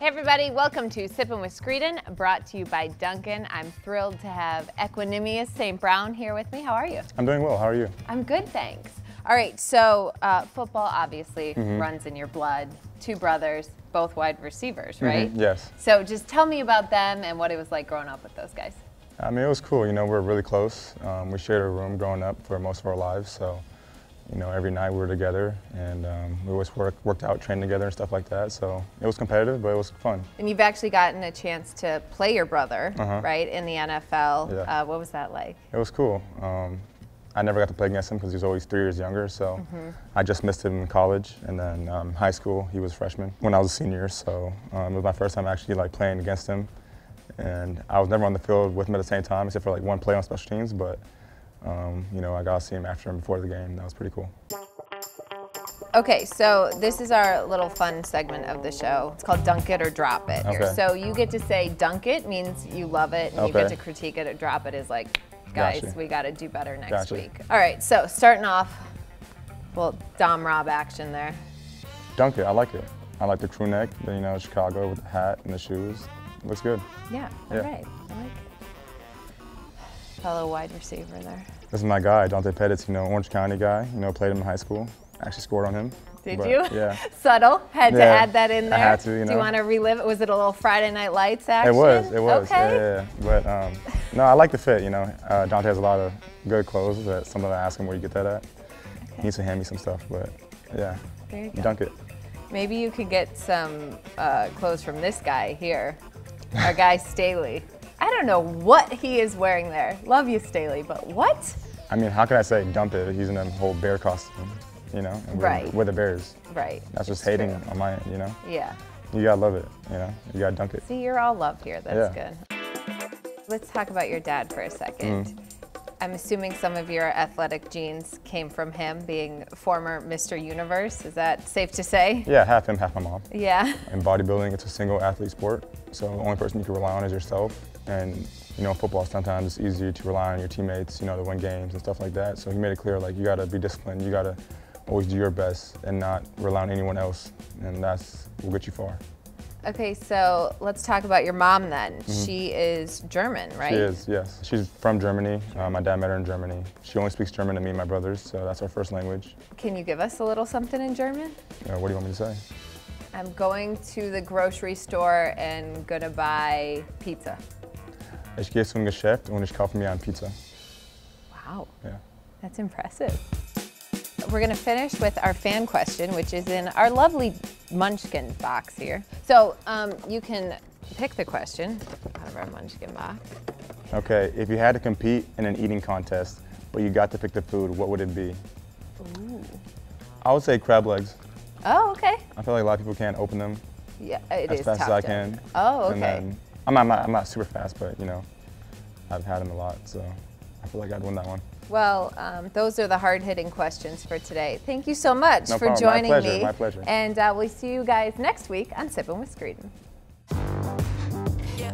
Hey everybody, welcome to Sippin' with Screeden, brought to you by Dunkin. I'm thrilled to have Equanimeous St. Brown here with me. How are you? I'm doing well. How are you? I'm good, thanks. All right, so uh, football obviously Mm-hmm. runs in your blood. Two brothers, both wide receivers, right? Mhm, yes. So just tell me about them and what it was like growing up with those guys. I mean, it was cool. You know, we were really close. Um, we shared a room growing up for most of our lives. So, you know, every night we were together and um, we always work, worked out, trained together and stuff like that. So it was competitive, but it was fun. And you've actually gotten a chance to play your brother, Uh-huh. right, in the NFL. Yeah. Uh, what was that like? It was cool. Um, I never got to play against him because he was always three years younger. So I just missed him in college, and then um, high school he was freshman when I was a senior. So um, it was my first time actually like playing against him, and I was never on the field with him at the same time, except for like one play on special teams. But um, you know, I got to see him after and before the game. That was pretty cool. Okay, so this is our little fun segment of the show. It's called Dunk It or Drop It. Okay. So you get to say dunk it means you love it, and you get to critique it, or drop it is like, guys, Gotcha. we got to do better next Gotcha. week. All right, so starting off, well, Dom Rob action there. Dunk it. I like it. I like the crew neck, the, you know, Chicago with the hat and the shoes. looks good. Yeah, all Yeah. right, I like it. Fellow wide receiver there. This is my guy, Dante Pettis, you know, Orange County guy. You know, played him in high school. Actually scored on him. Did But, you? Yeah. Subtle. Had to add that in there. I had to, you know. Do you want to relive it? Was it a little Friday Night Lights action? It was, it was. Okay. Yeah, yeah, yeah. But um, no, I like the fit, you know. Uh, Dante has a lot of good clothes. That sometimes I ask him where you get that at. He needs to hand me some stuff, but yeah, There you go. dunk it. Maybe you could get some uh, clothes from this guy here, our guy Staley. I don't know what he is wearing there. Love you, Staley, but what? I mean, how can I say dump it? He's in a whole bear costume, you know, we're, Right. we're the Bears. Right. That's just it's hating true. on my end, you know. Yeah. You gotta love it, you know. You gotta dunk it. See, you're all loved here. That's Yeah. good. Let's talk about your dad for a second. Mm. I'm assuming some of your athletic genes came from him being former Mr. Universe. Is that safe to say? Yeah, half him, half my mom. Yeah. In bodybuilding, it's a single athlete sport, so the only person you can rely on is yourself. And you know, in football, sometimes it's easier to rely on your teammates, you know, to win games and stuff like that. So he made it clear, like, you gotta be disciplined, you gotta always do your best and not rely on anyone else, and that's will get you far. Okay, so let's talk about your mom then. She is German, right? She is, yes. She's from Germany. Uh, my dad met her in Germany. She only speaks German to me and my brothers, so that's our first language. Can you give us a little something in German? Uh, what do you want me to say? I'm going to the grocery store and gonna buy pizza. Ich gehe zum Geschäft und ich kaufe mir eine Pizza. Wow, Yeah. that's impressive. We're gonna finish with our fan question, which is in our lovely Munchkin box here. So um, you can pick the question out of our Munchkin box. Okay, if you had to compete in an eating contest, but you got to pick the food, what would it be? Ooh. I would say crab legs. Oh, okay. I feel like a lot of people can't open them Yeah, it is as fast as I can. Oh, okay. then, I'm, not, I'm not super fast, but you know, I've had them a lot, so I feel like I'd win that one. Well, um, those are the hard hitting questions for today. Thank you so much no for problem. joining My pleasure. me. My pleasure. And uh, we'll see you guys next week on Sipping with Screeden. Yeah.